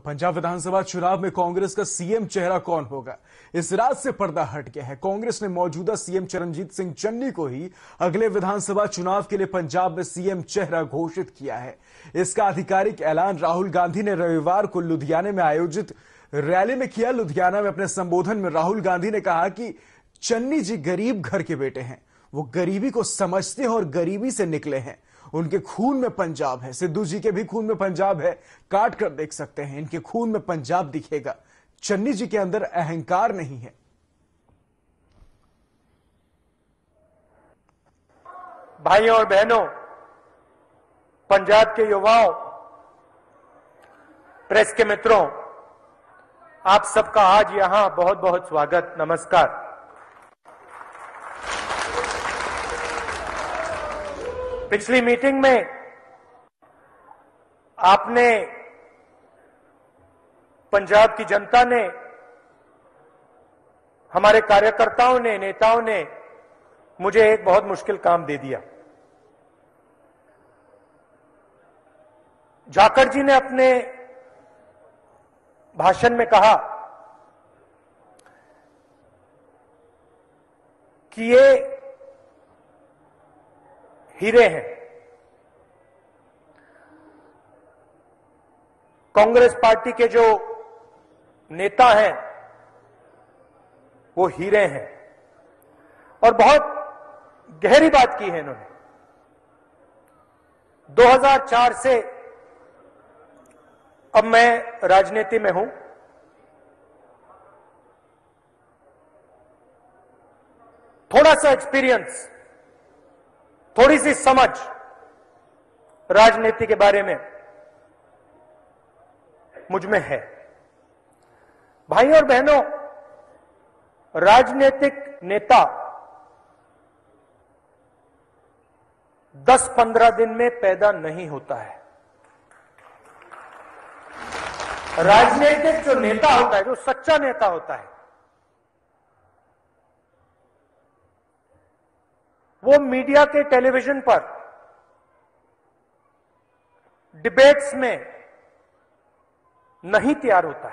पंजाब विधानसभा चुनाव में कांग्रेस का सीएम चेहरा कौन होगा? इस रात से पर्दा हट गया है। कांग्रेस ने मौजूदा सीएम चरणजीत सिंह चन्नी को ही अगले विधानसभा चुनाव के लिए पंजाब में सीएम चेहरा घोषित किया है। इसका आधिकारिक ऐलान राहुल गांधी ने रविवार को लुधियाना में आयोजित रैली में किया। लुधियाना में अपने संबोधन में राहुल गांधी ने कहा कि चन्नी जी गरीब घर के बेटे हैं। वो गरीबी को समझते हैं और गरीबी से निकले हैं। उनके खून में पंजाब है। सिद्धू जी के भी खून में पंजाब है। काट कर देख सकते हैं। इनके खून में पंजाब दिखेगा। चन्नी जी के अंदर अहंकार नहीं है। भाइयों और बहनों, पंजाब के युवाओं, प्रेस के मित्रों, आप सबका आज यहाँ बहुत बहुत स्वागत। नमस्कार। पिछली मीटिंग में आपने पंजाब की जनता ने, हमारे कार्यकर्ताओं ने, नेताओं ने मुझे एक बहुत मुश्किल काम दे दिया। जाकर जी ने अपने भाषण में कहा कि ये हीरे हैं। कांग्रेस पार्टी के जो नेता हैं, वो हीरे हैं। और बहुत गहरी बात की है इन्होंने। 2004 से अब मैं राजनीति में हूँ। थोड़ा सा एक्सपीरियंस थोड़ी सी समझ राजनीति के बारे में मुझमें है। भाई और बहनों, राजनीतिक नेता 10-15 दिन में पैदा नहीं होता है। राजनीतिक जो नेता होता है, जो सच्चा नेता होता है वो मीडिया के टेलीविज़न पर डिबेट्स में नहीं तैयार होता है।